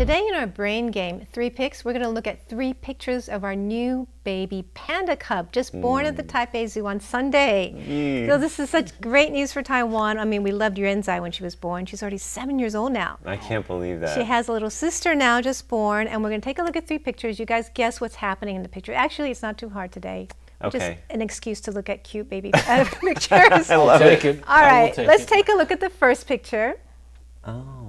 Today in our brain game, Three Picks, we're going to look at three pictures of our new baby panda cub just born at the Taipei Zoo on Sunday. So this is such great news for Taiwan. I mean, we loved Yuan Zai when she was born. She's already seven years old now. I can't believe that. She has a little sister now just born, and we're going to take a look at three pictures. You guys guess what's happening in the picture. Actually, it's not too hard today. Okay. Just an excuse to look at cute baby uh, pictures. I love it. it. All I take let's it. take a look at the first picture. Oh.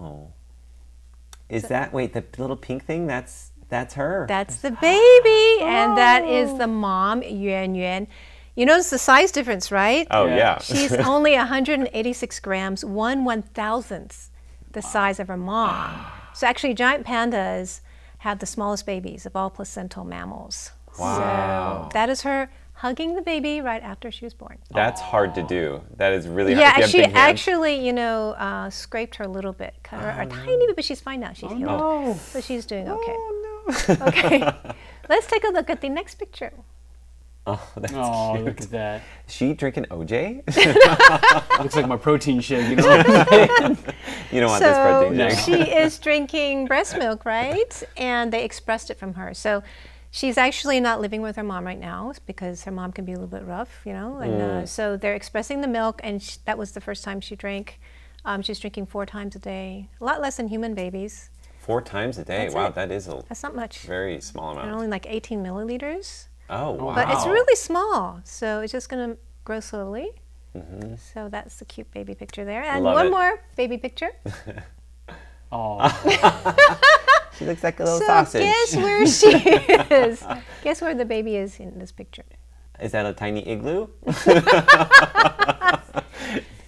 Is that wait the little pink thing? That's that's her. That's the baby, and that is oh. the mom, Yuan Yuan. You notice the size difference, right? oh Yeah. yeah. She's only 186 grams, one one thousandth the size of her mom. So actually, giant pandas have the smallest babies of all placental mammals. Wow. So that is her hugging the baby right after she was born. That's hard to do. That is really hard. Yeah, If you have she big hands- actually, you know, uh, scraped her a little bit, cut her a tiny bit, but she's fine now. She's healed. no. So she's doing okay. Oh no. Okay. Let's take a look at the next picture. oh, that's Oh, cute. look at that. She drinking OJ? Looks like my protein shake. You know what I'm you don't want so this protein No. shake. she is drinking breast milk, right? And they expressed it from her. So she's actually not living with her mom right now because her mom can be a little bit rough, you know. And uh, so they're expressing the milk, and sh- that was the first time she drank. Um, she's drinking four times a day, a lot less than human babies. Four times a day. That's wow, it. that is a That's not much. very small And amount. only like 18 milliliters. Oh wow. But it's really small, so it's just going to grow slowly. Mm-hmm. So that's the cute baby picture there. And Love one it. more baby picture. Oh, She looks like a little so sausage. guess where she is. guess where the baby is in this picture. Is that a tiny igloo?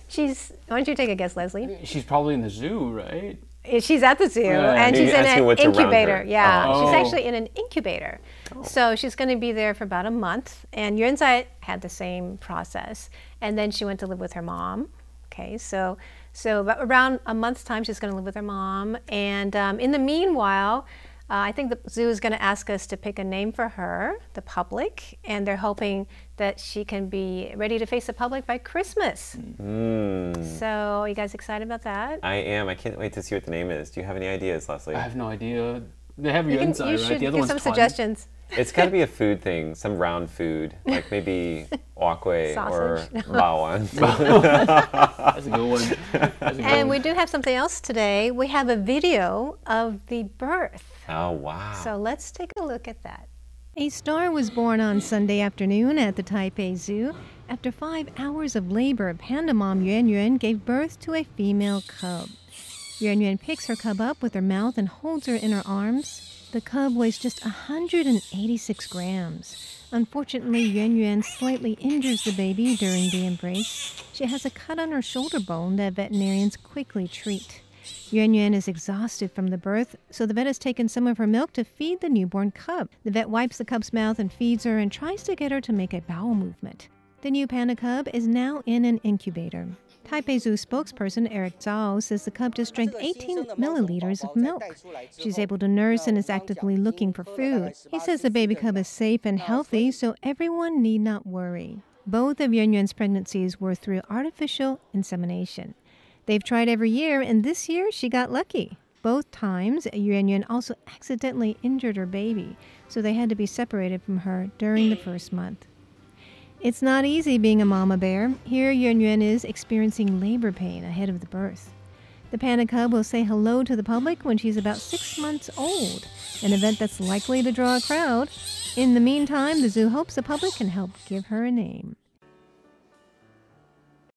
She's. Why don't you take a guess, Leslie? she's probably in the zoo, right? Eh, She's at the zoo Yeah. and she's in an incubator. Yeah, Oh. she's Oh. actually in an incubator. So she's going to be there for about a month. And Yuan Zai had the same process, and then she went to live with her mom. Okay, so so about around a month's time, she's going to live with her mom. And um, in the meanwhile, uh, I think the zoo is going to ask us to pick a name for her, the public, and they're hoping that she can be ready to face the public by Christmas. Mm, So, are you guys excited about that? I am. I can't wait to see what the name is. Do you have any ideas, Leslie? I have no idea. They have You, your can, inside, you right? should The other give one's some fun. suggestions. It's got to be a food thing, some round food, like maybe wakwe or Sausage. bawan. That's a good one. A good And one. we do have something else today. We have a video of the birth. oh wow! So let's take a look at that. A star was born on Sunday afternoon at the Taipei Zoo. After five hours of labor, panda mom Yuan Yuan gave birth to a female cub. Yuan Yuan picks her cub up with her mouth and holds her in her arms. The cub weighs just 186 grams. Unfortunately, Yuan Yuan slightly injures the baby during the embrace. She has a cut on her shoulder bone that veterinarians quickly treat. Yuan Yuan is exhausted from the birth, so the vet has taken some of her milk to feed the newborn cub. The vet wipes the cub's mouth and feeds her and tries to get her to make a bowel movement. The new panda cub is now in an incubator. Taipei Zoo spokesperson Eric Tsao says the cub just drank 18 milliliters of milk. She's able to nurse and is actively looking for food. He says the baby cub is safe and healthy, so everyone need not worry. Both of Yuan Yuan's pregnancies were through artificial insemination. They've tried every year, and this year she got lucky. Both times, Yuan Yuan also accidentally injured her baby, so they had to be separated from her during the first month. It's not easy being a mama bear. Here, Yuan Yuan is experiencing labor pain ahead of the birth. The panda cub will say hello to the public when she's about six months old, an event that's likely to draw a crowd. In the meantime, the zoo hopes the public can help give her a name.